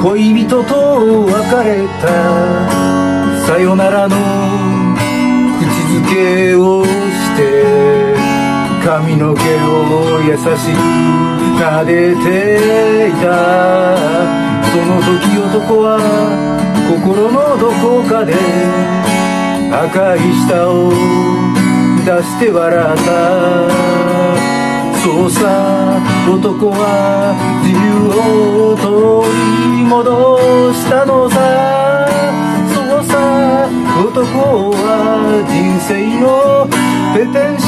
恋人と別れた。さよならの口づけをして髪の毛を優しく撫でていた。その時男は心のどこかで赤い舌を出して笑った。そうさ男は自由を取は人生のペテン師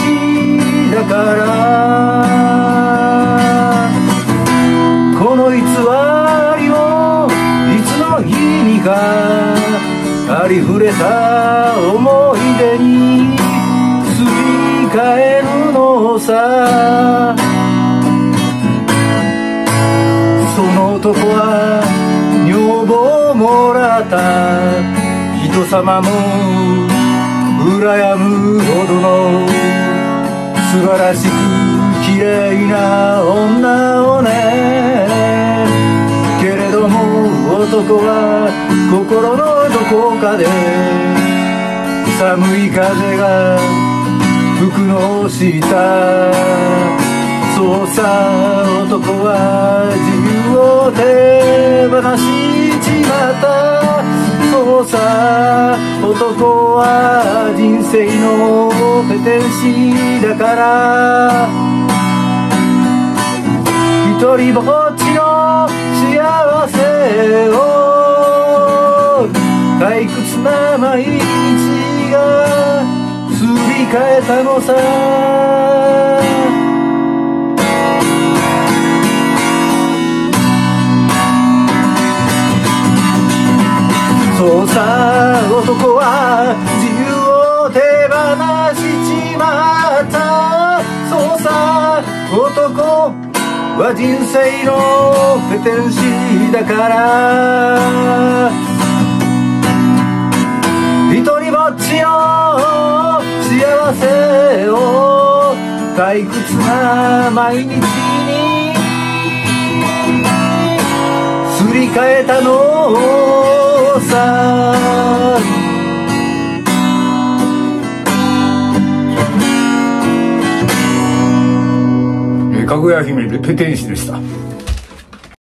だからこの偽りをいつの日にかありふれた思い出にすり替えるのさ人様も羨むほどの素晴らしく綺麗な女をね。けれども男は心のどこかで寒い風が吹くのをした。そうさ男は自由を手放しさ男は人生のペテン師だから。一人ぼっちの幸せを。退屈な毎日がすり替えたのさ。男は自由を手放しちまったそうさ男は人生のペテン師だから。一人ぼっちの幸せを退屈な毎日にすり替えたのさかぐや姫でペテン師でした。